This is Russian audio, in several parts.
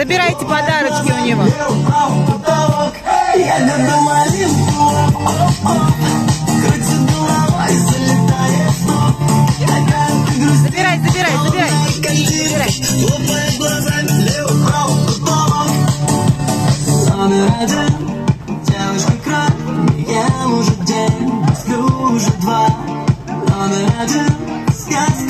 Забирайте подарочки у него. Забирай, забирай, забирай. забирай. Девушка крат, я уже день, уже два, номер один, сказка.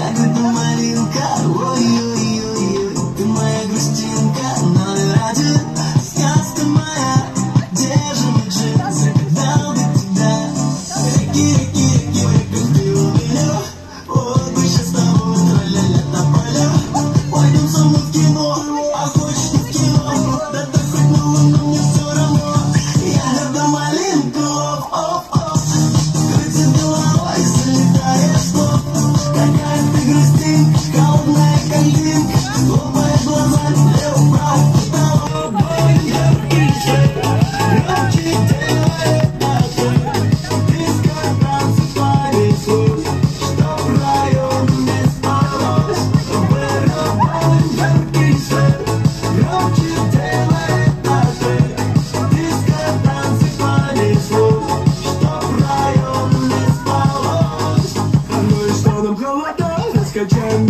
Yes. Again.